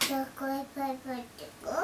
chocolate, chocolate, chocolate,